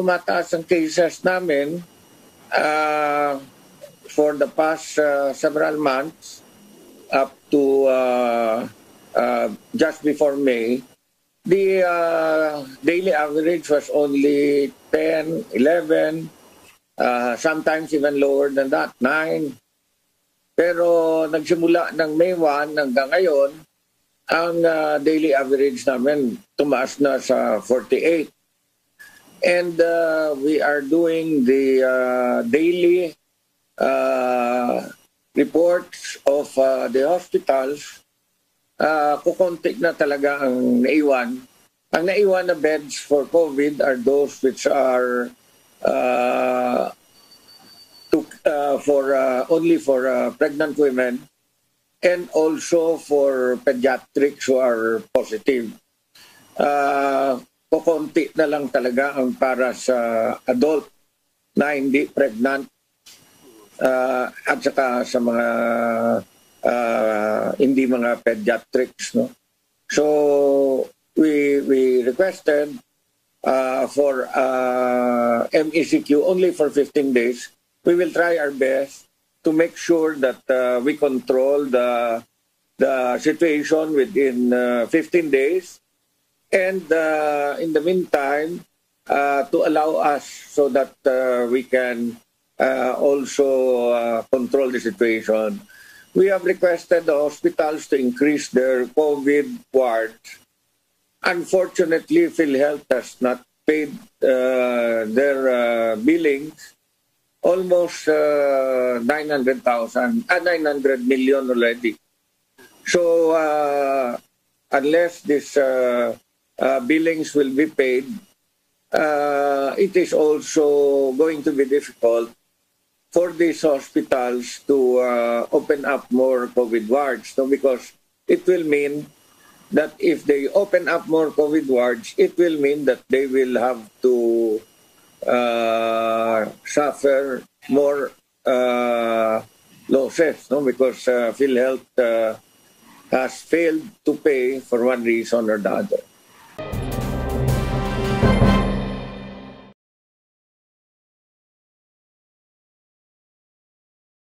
tumataas ang cases namin uh, for the past uh, several months up to uh, uh, just before May, the uh, daily average was only 10, 11, uh, sometimes even lower than that, 9. Pero nagsimula ng May 1 hanggang ngayon, ang uh, daily average namin tumaas na sa 48. And uh, we are doing the uh, daily uh, reports of uh, the hospitals. Uh, kukonti na talaga ang naiwan. Ang naiwan na beds for COVID are those which are uh, to, uh, for uh, only for uh, pregnant women and also for pediatrics who are positive. Uh, kukonti na lang talaga ang para sa adult na hindi pregnant. Uh, at saka sa mga uh, hindi mga pediatrics no? So we we requested uh, for uh, MECQ only for 15 days. We will try our best to make sure that uh, we control the the situation within uh, 15 days and uh, in the meantime, uh, to allow us so that uh, we can uh, also uh, control the situation. We have requested the hospitals to increase their COVID wards. Unfortunately, PhilHealth has not paid uh, their billings almost uh, 900,000, uh, 900 million already. So, unless this uh, uh, billings will be paid, uh, it is also going to be difficult for these hospitals to uh, open up more COVID wards. No? Because it will mean that if they open up more COVID wards, it will mean that they will have to uh, suffer more uh, losses, no? because uh, PhilHealth uh, has failed to pay for one reason or the other.